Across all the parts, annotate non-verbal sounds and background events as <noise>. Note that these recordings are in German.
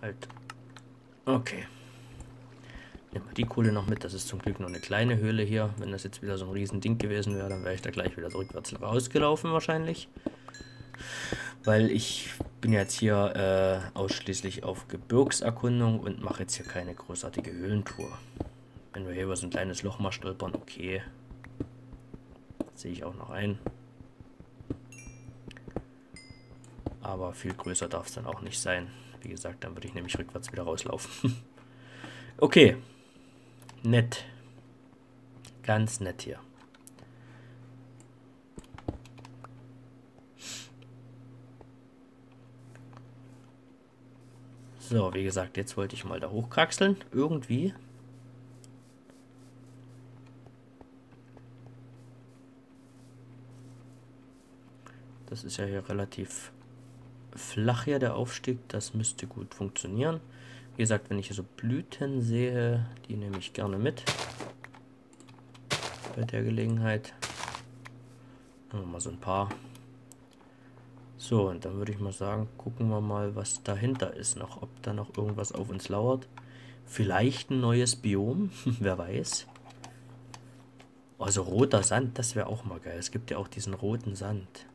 Halt. Okay. Nehmen wir die Kohle noch mit. Das ist zum Glück noch eine kleine Höhle hier. Wenn das jetzt wieder so ein riesen Ding gewesen wäre, dann wäre ich da gleich wieder rückwärts rausgelaufen wahrscheinlich. Weil ich bin jetzt hier äh, ausschließlich auf Gebirgserkundung und mache jetzt hier keine großartige Höhlentour. Wenn wir hier über so ein kleines Loch mal stolpern, okay. Sehe ich auch noch ein. Aber viel größer darf es dann auch nicht sein. Wie gesagt, dann würde ich nämlich rückwärts wieder rauslaufen. <laughs> okay. Nett. Ganz nett hier. So, wie gesagt, jetzt wollte ich mal da hochkraxeln. Irgendwie. Das ist ja hier relativ flach hier, der Aufstieg. Das müsste gut funktionieren. Wie gesagt, wenn ich hier so Blüten sehe, die nehme ich gerne mit. Bei der Gelegenheit. Mal so ein paar. So, und dann würde ich mal sagen, gucken wir mal, was dahinter ist noch. Ob da noch irgendwas auf uns lauert. Vielleicht ein neues Biom, <laughs> wer weiß. Also roter Sand, das wäre auch mal geil. Es gibt ja auch diesen roten Sand.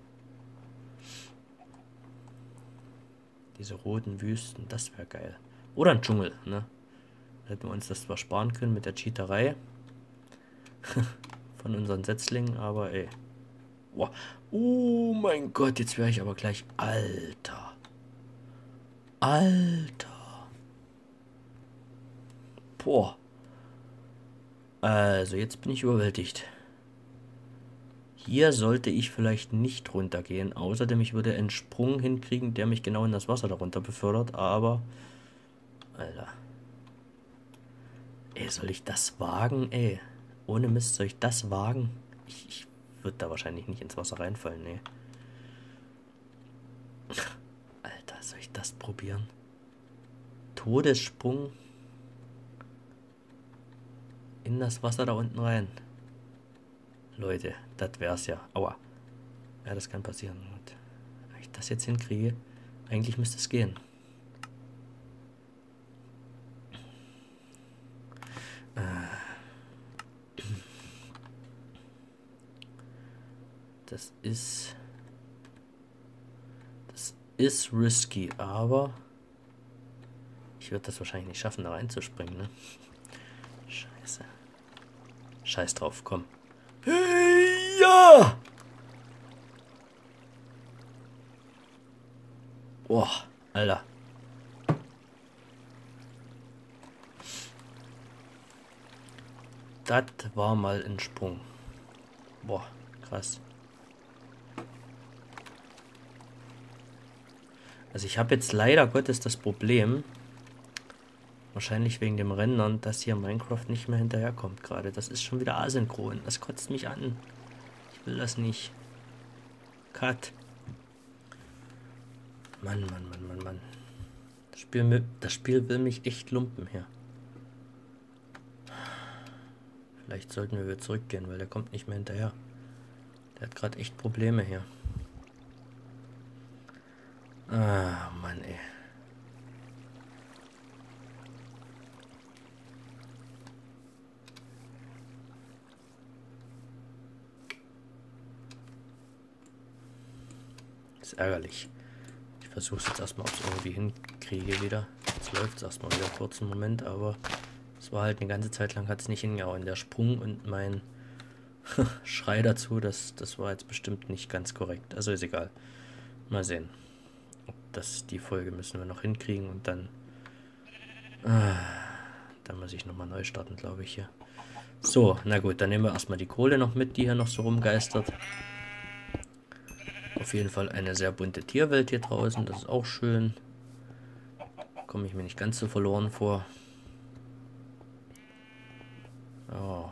Diese roten Wüsten, das wäre geil. Oder ein Dschungel, ne? Hätten wir uns das zwar sparen können mit der Cheaterei <laughs> von unseren Setzlingen, aber ey. Boah. Oh mein Gott, jetzt wäre ich aber gleich Alter. Alter. Boah. Also, jetzt bin ich überwältigt. Hier sollte ich vielleicht nicht runtergehen. Außerdem, ich würde einen Sprung hinkriegen, der mich genau in das Wasser darunter befördert. Aber, Alter. Ey, soll ich das wagen? Ey, ohne Mist, soll ich das wagen? Ich, ich würde da wahrscheinlich nicht ins Wasser reinfallen, nee. Alter, soll ich das probieren? Todessprung in das Wasser da unten rein. Leute, das wär's ja. Aua. Ja, das kann passieren. Und wenn ich das jetzt hinkriege, eigentlich müsste es gehen. Äh. Das ist... Das ist risky, aber... Ich würde das wahrscheinlich nicht schaffen, da reinzuspringen, ne? Scheiße. Scheiß drauf, komm. Ja! Boah, Alter. Das war mal ein Sprung. Boah, krass. Also ich habe jetzt leider Gottes das Problem, Wahrscheinlich wegen dem Rendern, dass hier Minecraft nicht mehr hinterherkommt gerade. Das ist schon wieder asynchron. Das kotzt mich an. Ich will das nicht. Cut. Mann, Mann, Mann, Mann, Mann. Das Spiel, das Spiel will mich echt lumpen hier. Vielleicht sollten wir wieder zurückgehen, weil der kommt nicht mehr hinterher. Der hat gerade echt Probleme hier. Ah, Mann, ey. Ist ärgerlich. Ich versuche es jetzt erstmal, ob ich es irgendwie hinkriege wieder. Jetzt läuft es erstmal wieder einen Moment, aber es war halt eine ganze Zeit lang hat es nicht hingehauen. Der Sprung und mein <laughs> Schrei dazu, das, das war jetzt bestimmt nicht ganz korrekt. Also ist egal. Mal sehen. Ob das die Folge müssen wir noch hinkriegen und dann ah, dann muss ich nochmal neu starten, glaube ich hier. So, na gut, dann nehmen wir erstmal die Kohle noch mit, die hier noch so rumgeistert. Auf jeden Fall eine sehr bunte Tierwelt hier draußen. Das ist auch schön. Komme ich mir nicht ganz so verloren vor. Oh.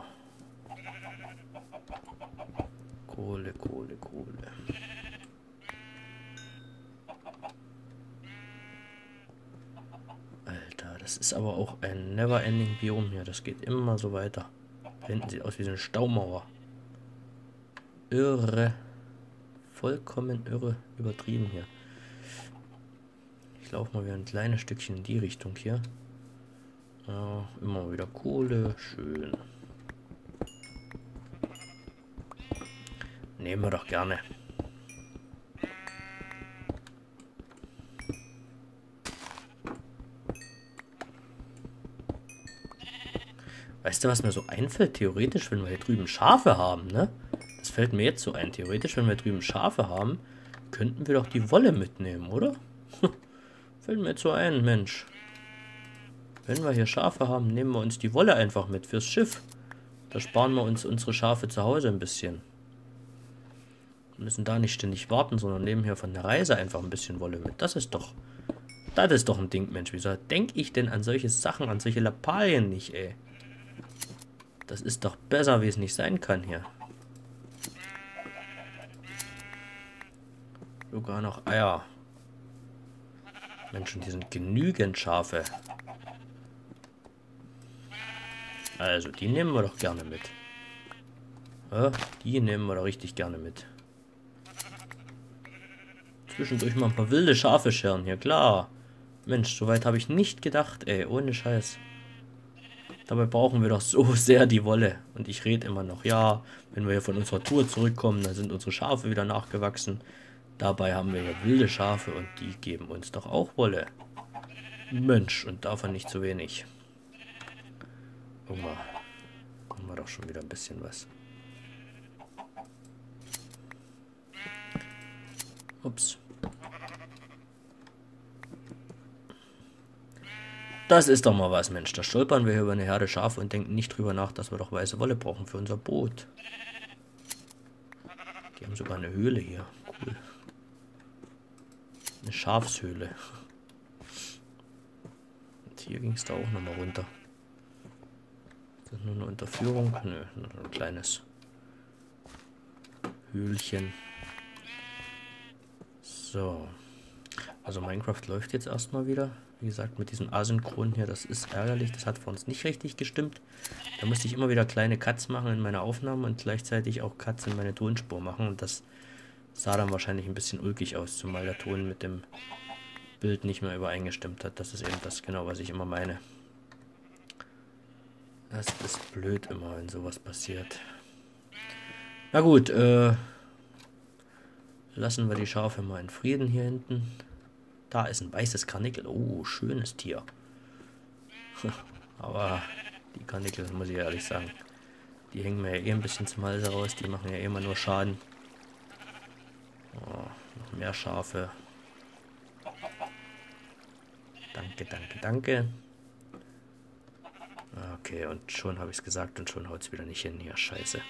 Kohle, Kohle, Kohle. Alter, das ist aber auch ein never-ending Biom hier. Das geht immer so weiter. Da hinten sieht aus wie so eine Staumauer. Irre vollkommen irre übertrieben hier. Ich laufe mal wieder ein kleines Stückchen in die Richtung hier. Ja, immer wieder Kohle. Schön. Nehmen wir doch gerne. Weißt du, was mir so einfällt? Theoretisch, wenn wir hier drüben Schafe haben, ne? Fällt mir jetzt so ein. Theoretisch, wenn wir drüben Schafe haben, könnten wir doch die Wolle mitnehmen, oder? <laughs> fällt mir jetzt so ein, Mensch. Wenn wir hier Schafe haben, nehmen wir uns die Wolle einfach mit fürs Schiff. Da sparen wir uns unsere Schafe zu Hause ein bisschen. Wir müssen da nicht ständig warten, sondern nehmen hier von der Reise einfach ein bisschen Wolle mit. Das ist doch... Das ist doch ein Ding, Mensch. Wieso denke ich denn an solche Sachen, an solche Lappalien nicht, ey? Das ist doch besser, wie es nicht sein kann hier. Sogar noch Eier. Menschen, die sind genügend Schafe. Also, die nehmen wir doch gerne mit. Ja, die nehmen wir doch richtig gerne mit. Zwischendurch mal ein paar wilde Schafe scheren hier, klar. Mensch, soweit habe ich nicht gedacht, ey, ohne Scheiß. Dabei brauchen wir doch so <laughs> sehr die Wolle. Und ich rede immer noch, ja, wenn wir hier von unserer Tour zurückkommen, dann sind unsere Schafe wieder nachgewachsen. Dabei haben wir hier wilde Schafe und die geben uns doch auch Wolle. Mensch, und davon nicht zu wenig. Guck mal, haben wir doch schon wieder ein bisschen was. Ups. Das ist doch mal was, Mensch. Da stolpern wir hier über eine Herde Schafe und denken nicht drüber nach, dass wir doch weiße Wolle brauchen für unser Boot. Die haben sogar eine Höhle hier. Cool. Eine Schafshöhle. Und hier ging es da auch nochmal runter. Ist das nur eine Unterführung? Nö, nur ein kleines Höhlchen. So. Also Minecraft läuft jetzt erstmal wieder. Wie gesagt, mit diesem Asynchron hier, das ist ärgerlich. Das hat für uns nicht richtig gestimmt. Da musste ich immer wieder kleine Cuts machen in meiner Aufnahme und gleichzeitig auch Cuts in meine Tonspur machen. Und das sah dann wahrscheinlich ein bisschen ulkig aus, zumal der Ton mit dem Bild nicht mehr übereingestimmt hat. Das ist eben das genau, was ich immer meine. Das ist blöd immer, wenn sowas passiert. Na gut, äh, lassen wir die Schafe mal in Frieden hier hinten. Da ist ein weißes Karnickel. Oh, schönes Tier. <laughs> Aber die Karnickel, muss ich ehrlich sagen, die hängen mir ja eh ein bisschen zum Hals raus. Die machen ja immer nur Schaden. Oh, noch mehr Schafe. Danke, danke, danke. Okay, und schon habe ich es gesagt und schon haut es wieder nicht hin. Ja, scheiße.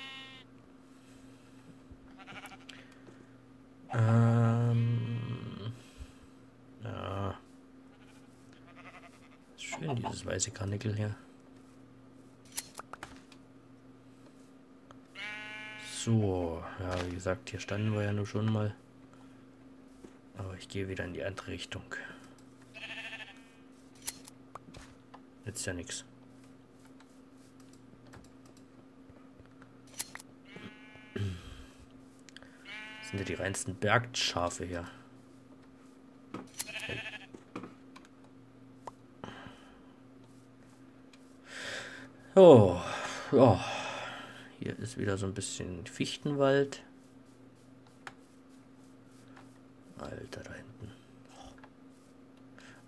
Ähm... Ja. Schön, dieses weiße Karnickel hier. So, ja, wie gesagt, hier standen wir ja nur schon mal. Aber ich gehe wieder in die andere Richtung. Jetzt ja nichts. Sind ja die reinsten Bergschafe hier. Oh, oh, hier ist wieder so ein bisschen Fichtenwald. Alter, da hinten.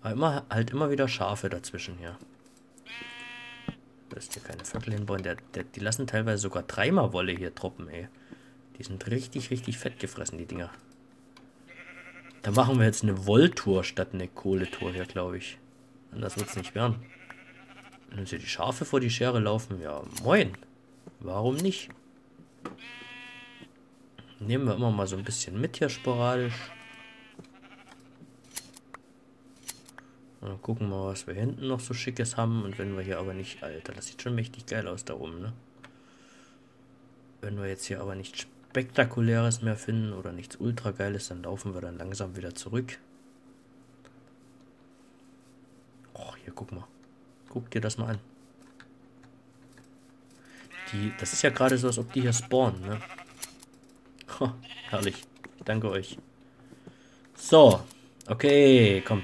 Aber immer, halt immer wieder Schafe dazwischen hier. Da ist hier keine Vögel hinbauen. Der, der, die lassen teilweise sogar dreimal Wolle hier droppen, ey. Die sind richtig, richtig fett gefressen, die Dinger. Da machen wir jetzt eine Wolltour statt eine Kohletour hier, glaube ich. Anders wird es nicht werden. Wenn uns hier die Schafe vor die Schere laufen, ja moin. Warum nicht? Nehmen wir immer mal so ein bisschen mit hier sporadisch. Und gucken mal, was wir hinten noch so Schickes haben. Und wenn wir hier aber nicht... Alter, das sieht schon mächtig geil aus da oben, ne? Wenn wir jetzt hier aber nichts Spektakuläres mehr finden oder nichts Ultra Geiles, dann laufen wir dann langsam wieder zurück. Oh, hier, guck mal. Guck dir das mal an. Die, das ist ja gerade so, als ob die hier spawnen, ne? Oh, herrlich. Ich danke euch. So. Okay, komm.